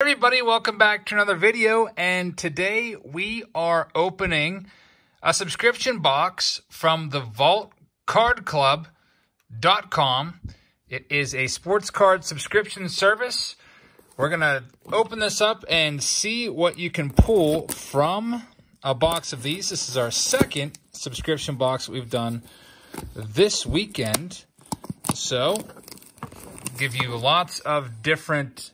everybody, welcome back to another video. And today we are opening a subscription box from the vaultcardclub.com. It is a sports card subscription service. We're to open this up and see what you can pull from a box of these. This is our second subscription box we've done this weekend. So, give you lots of different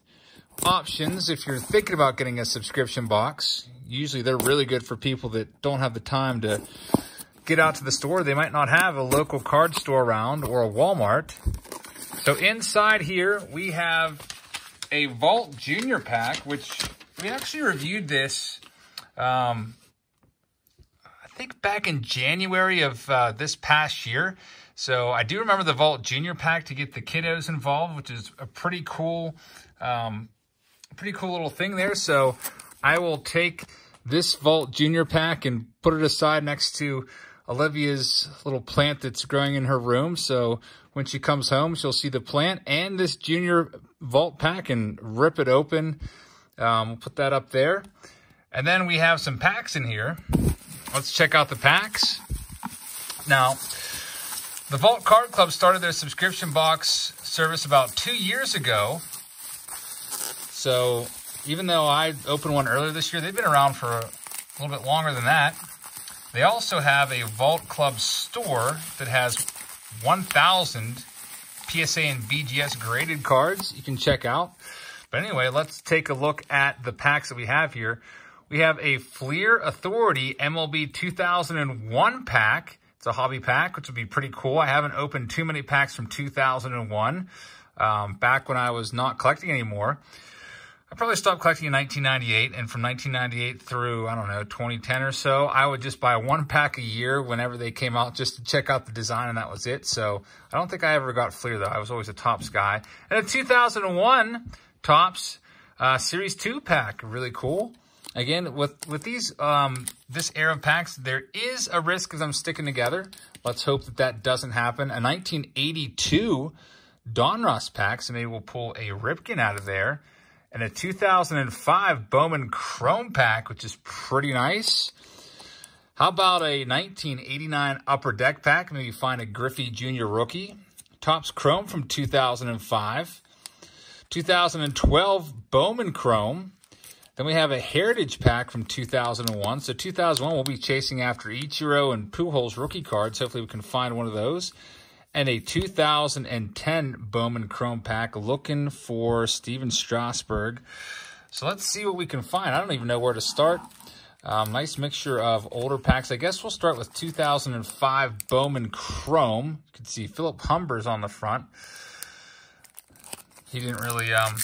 options if you're thinking about getting a subscription box. Usually they're really good for people that don't have the time to get out to the store. They might not have a local card store around or a Walmart. So inside here, we have a Vault Junior pack, which we actually reviewed this, um, I think back in January of uh, this past year. So I do remember the Vault Junior pack to get the kiddos involved, which is a pretty cool um, pretty cool little thing there. So I will take this Vault Junior pack and put it aside next to Olivia's little plant that's growing in her room. So when she comes home, she'll see the plant and this Junior Vault pack and rip it open. Um, we'll put that up there. And then we have some packs in here. Let's check out the packs. Now, the Vault Card Club started their subscription box service about two years ago. So even though I opened one earlier this year, they've been around for a little bit longer than that. They also have a Vault Club store that has 1,000 PSA and BGS graded cards you can check out. But anyway, let's take a look at the packs that we have here. We have a Fleer Authority MLB 2001 pack. It's a hobby pack, which would be pretty cool. I haven't opened too many packs from 2001, um, back when I was not collecting anymore. I probably stopped collecting in 1998, and from 1998 through, I don't know, 2010 or so, I would just buy one pack a year whenever they came out just to check out the design, and that was it. So I don't think I ever got Fleer, though. I was always a Topps guy. And a 2001 Topps uh, Series 2 pack, really cool. Again, with, with these, um, this era of packs, there is a risk of them sticking together. Let's hope that that doesn't happen. A 1982 Donruss pack, so maybe we'll pull a Ripken out of there and a 2005 Bowman Chrome Pack, which is pretty nice. How about a 1989 Upper Deck Pack? Maybe find a Griffey Jr. rookie. Topps Chrome from 2005. 2012 Bowman Chrome. Then we have a Heritage Pack from 2001. So 2001, we'll be chasing after Ichiro and Pujols rookie cards. Hopefully we can find one of those and a 2010 Bowman Chrome pack looking for Stephen Strasburg. So let's see what we can find. I don't even know where to start. Um, nice mixture of older packs. I guess we'll start with 2005 Bowman Chrome. You can see Philip Humber's on the front. He didn't really um,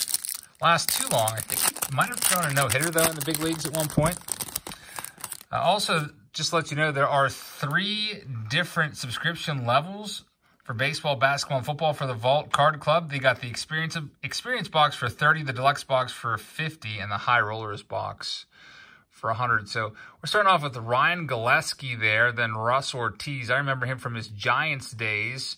last too long. I think he might have thrown a no-hitter, though, in the big leagues at one point. Uh, also, just let you know, there are three different subscription levels for baseball, basketball, and football for the Vault Card Club. They got the experience experience box for 30, the deluxe box for 50, and the high rollers box for 100. So we're starting off with Ryan Gillespie there, then Russ Ortiz. I remember him from his Giants days.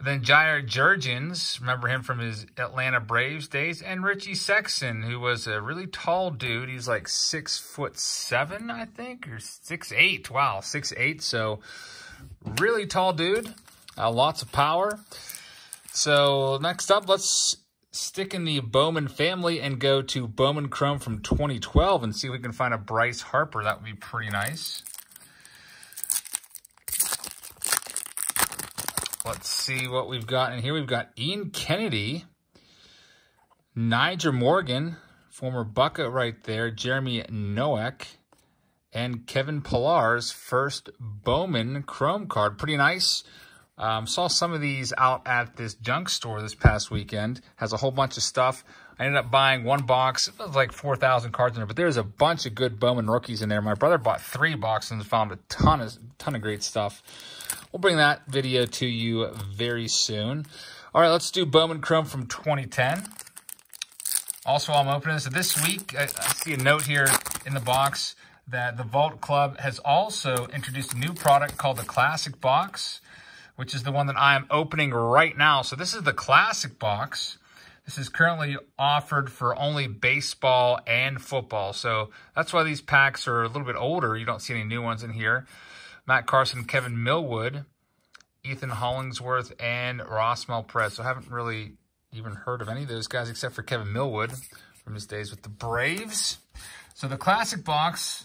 Then Jair Jurrjens, remember him from his Atlanta Braves days, and Richie Sexson, who was a really tall dude. He's like six foot seven, I think, or six eight. Wow, six eight. So really tall dude. Uh, lots of power. So next up, let's stick in the Bowman family and go to Bowman Chrome from 2012 and see if we can find a Bryce Harper. That would be pretty nice. Let's see what we've got in here. We've got Ian Kennedy, Nyjer Morgan, former Bucket right there, Jeremy Noack, and Kevin Pillar's first Bowman Chrome card. Pretty nice. Um, saw some of these out at this junk store this past weekend. Has a whole bunch of stuff. I ended up buying one box. It was like 4,000 cards in there, but there's a bunch of good Bowman rookies in there. My brother bought three boxes and found a ton of, ton of great stuff. We'll bring that video to you very soon. All right, let's do Bowman Chrome from 2010. Also, I'm opening this. This week, I, I see a note here in the box that the Vault Club has also introduced a new product called the Classic Box which is the one that I am opening right now. So this is the classic box. This is currently offered for only baseball and football. So that's why these packs are a little bit older. You don't see any new ones in here. Matt Carson, Kevin Millwood, Ethan Hollingsworth, and Rosmel Perez. So I haven't really even heard of any of those guys except for Kevin Millwood from his days with the Braves. So the classic box,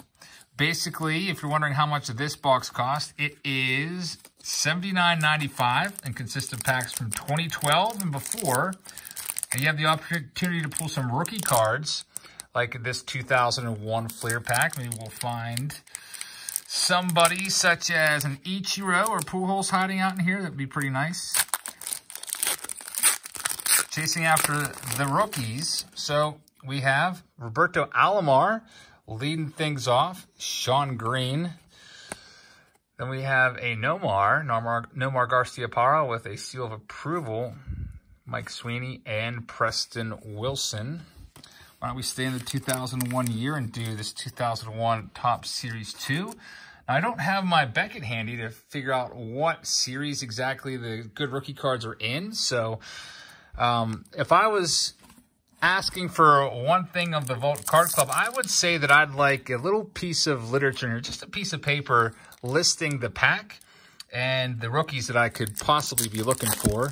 basically, if you're wondering how much this box cost, it is $79.95 and consists of packs from 2012 and before. And you have the opportunity to pull some rookie cards, like this 2001 Fleer pack. Maybe we'll find somebody such as an Ichiro or Pujols hiding out in here. That'd be pretty nice. Chasing after the rookies. So we have Roberto Alomar leading things off. Sean Green. Then we have a Nomar, Nomar, Nomar Garciaparra with a seal of approval. Mike Sweeney and Preston Wilson. Why don't we stay in the 2001 year and do this 2001 Topps Series 2. Now, I don't have my Beckett handy to figure out what series exactly the good rookie cards are in. So um, if I was asking for one thing of the Vault Card Club, I would say that I'd like a little piece of literature just a piece of paper listing the pack and the rookies that I could possibly be looking for.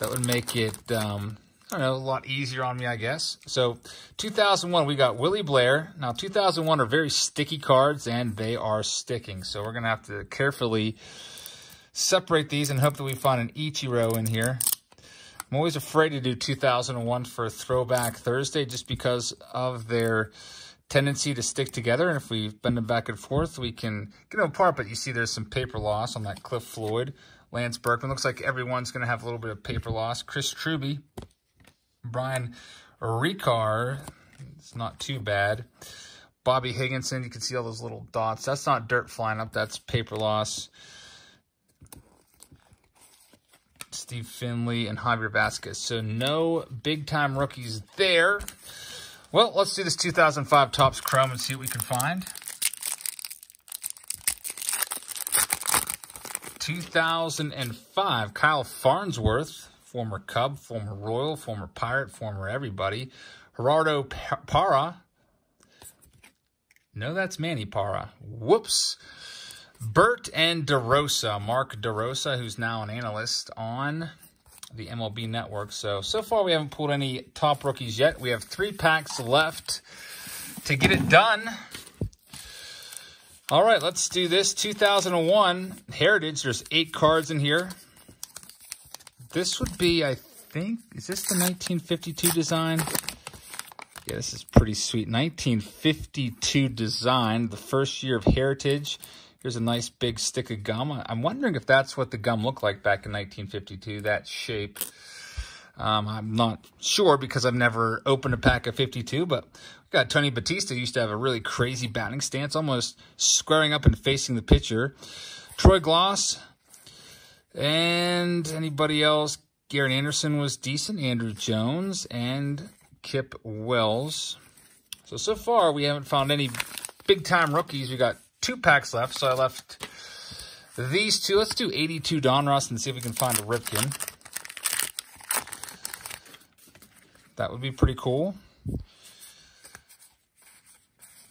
That would make it, um, I don't know, a lot easier on me, I guess. So 2001, we got Willie Blair. Now 2001 are very sticky cards and they are sticking. So we're going to have to carefully separate these and hope that we find an Ichiro in here. I'm always afraid to do 2001 for Throwback Thursday just because of their tendency to stick together. And if we bend them back and forth, we can get them apart. But you see there's some paper loss on that Cliff Floyd. Lance Berkman. Looks like everyone's going to have a little bit of paper loss. Chris Truby. Brian Ricard. It's not too bad. Bobby Higginson. You can see all those little dots. That's not dirt flying up. That's paper loss. Steve Finley, and Javier Vazquez. So no big-time rookies there. Well, let's do this 2005 Topps Chrome and see what we can find. 2005, Kyle Farnsworth, former Cub, former Royal, former Pirate, former everybody. Gerardo Parra. No, that's Manny Parra. Whoops. Bert and DeRosa, Mark DeRosa, who's now an analyst on the MLB Network. So, so far we haven't pulled any top rookies yet. We have three packs left to get it done. All right, let's do this. 2001 Heritage. There's eight cards in here. This would be, I think, is this the 1952 design? Yeah, this is pretty sweet. 1952 design, the first year of Heritage. Here's a nice big stick of gum. I'm wondering if that's what the gum looked like back in 1952, that shape. Um, I'm not sure because I've never opened a pack of 52, but we got Tony Batista used to have a really crazy batting stance, almost squaring up and facing the pitcher. Troy Glaus and anybody else. Garrett Anderson was decent. Andruw Jones and Kip Wells. So, so far we haven't found any big-time rookies. We got two packs left, so I left these two. Let's do 82 Donruss and see if we can find a Ripken. That would be pretty cool.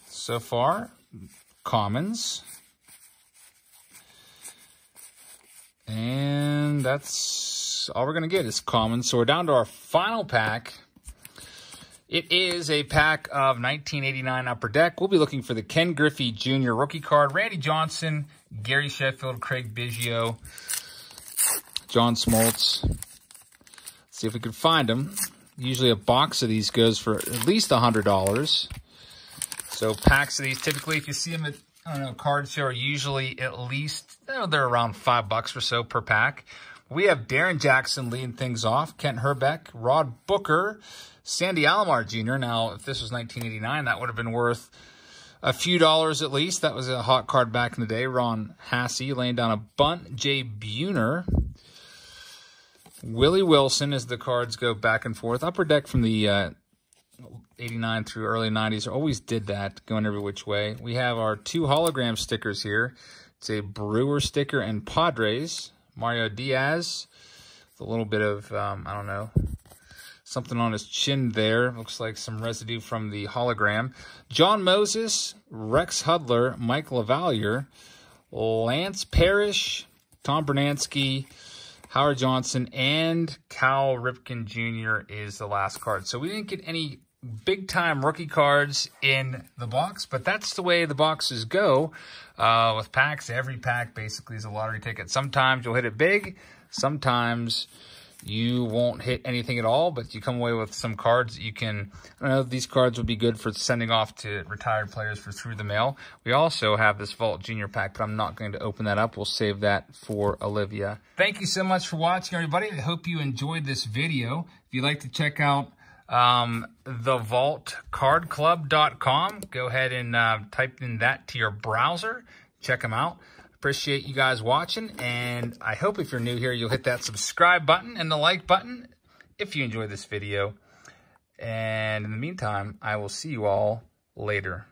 So far, commons. And that's all we're going to get is commons. So we're down to our final pack. It is a pack of 1989 Upper Deck. We'll be looking for the Ken Griffey Jr. rookie card, Randy Johnson, Gary Sheffield, Craig Biggio, John Smoltz. Let's see if we can find them. Usually a box of these goes for at least $100. So packs of these, typically if you see them at, I don't know, card show are usually at least, they're around five bucks or so per pack. We have Darrin Jackson leading things off, Kent Hrbek, Rod Booker, Sandy Alomar Jr. Now, if this was 1989, that would have been worth a few dollars at least. That was a hot card back in the day. Ron Hassey laying down a bunt. Jay Buhner. Willie Wilson as the cards go back and forth. Upper deck from the uh, 89 through early 90s always did that, going every which way. We have our two hologram stickers here. It's a Brewer sticker and Padres. Mario Diaz. With a little bit of, um, I don't know, something on his chin there. Looks like some residue from the hologram. John Moses, Rex Hudler, Mike LaValliere, Lance Parrish, Tom Brunansky, Howard Johnson, and Cal Ripken Jr. is the last card. So we didn't get any big time rookie cards in the box, but that's the way the boxes go uh, with packs. Every pack basically is a lottery ticket. Sometimes you'll hit it big, sometimes you won't hit anything at all, but you come away with some cards that you can, I know, these cards would be good for sending off to retired players for through the mail. We also have this Vault Junior pack, but I'm not going to open that up. We'll save that for Olivia. Thank you so much for watching, everybody. I hope you enjoyed this video. If you'd like to check out um, thevaultcardclub.com. Go ahead and uh, type in that to your browser. Check them out. Appreciate you guys watching, and I hope if you're new here, you'll hit that subscribe button and the like button if you enjoyed this video. And in the meantime, I will see you all later.